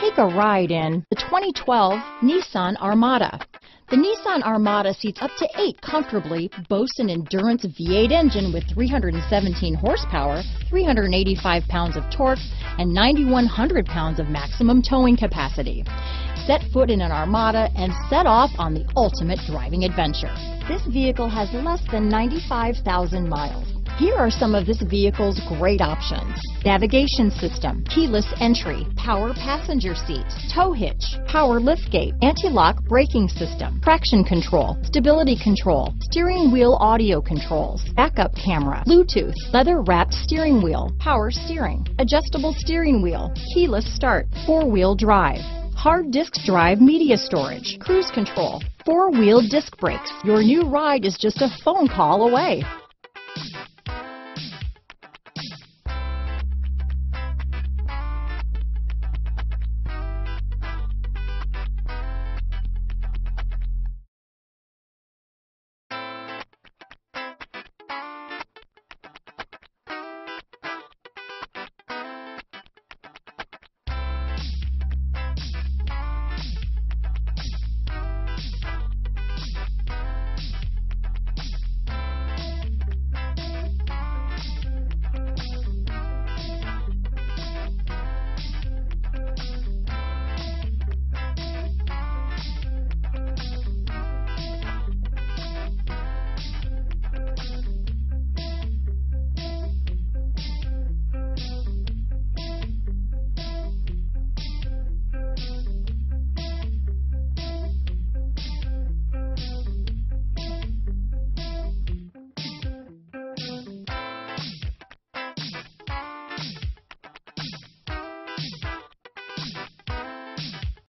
Take a ride in the 2012 Nissan Armada. The Nissan Armada seats up to eight comfortably, boasts an Endurance V8 engine with 317 horsepower, 385 pounds of torque, and 9,100 pounds of maximum towing capacity. Set foot in an Armada and set off on the ultimate driving adventure. This vehicle has less than 95,000 miles. Here are some of this vehicle's great options. Navigation system, keyless entry, power passenger seat, tow hitch, power liftgate, anti-lock braking system, traction control, stability control, steering wheel audio controls, backup camera, Bluetooth, leather wrapped steering wheel, power steering, adjustable steering wheel, keyless start, four-wheel drive, hard disk drive media storage, cruise control, four-wheel disc brakes. Your new ride is just a phone call away.